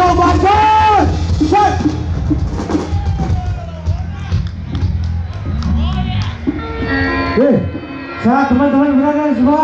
Assalamualaikum Bacot Set Eh, sehat teman-teman berada semua